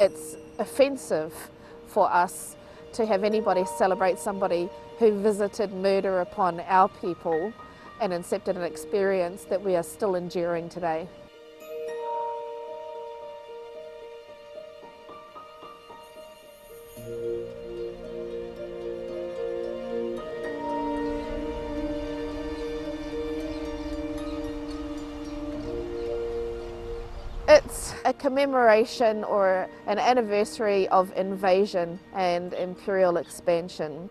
It's offensive for us to have anybody celebrate somebody who visited murder upon our people and accepted an experience that we are still enduring today. It's a commemoration or an anniversary of invasion and imperial expansion.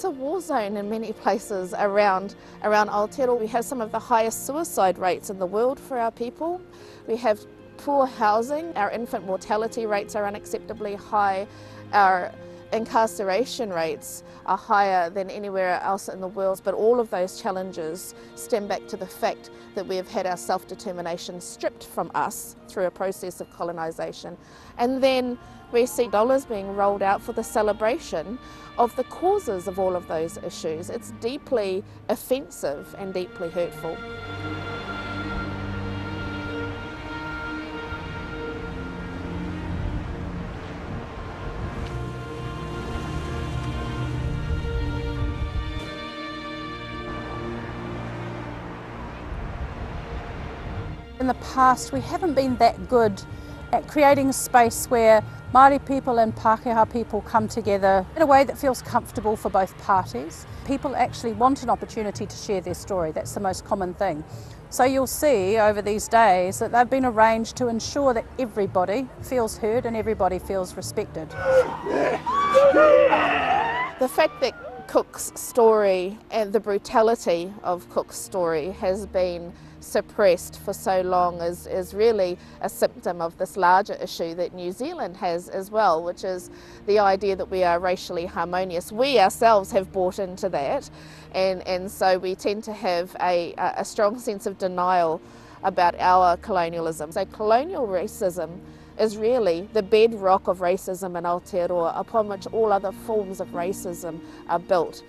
It's a war zone in many places around, around Aotearoa. We have some of the highest suicide rates in the world for our people. We have poor housing, our infant mortality rates are unacceptably high, our incarceration rates are higher than anywhere else in the world, but all of those challenges stem back to the fact that we have had our self-determination stripped from us through a process of colonisation. And then we see dollars being rolled out for the celebration of the causes of all of those issues. It's deeply offensive and deeply hurtful. In the past, we haven't been that good at creating a space where Māori people and Pākehā people come together in a way that feels comfortable for both parties. People actually want an opportunity to share their story, that's the most common thing. So you'll see over these days that they've been arranged to ensure that everybody feels heard and everybody feels respected. The fact that Cook's story and the brutality of Cook's story has been suppressed for so long is, is really a symptom of this larger issue that New Zealand has as well, which is the idea that we are racially harmonious. We ourselves have bought into that, and, and so we tend to have a, a strong sense of denial about our colonialism. So colonial racism is really the bedrock of racism in Aotearoa upon which all other forms of racism are built.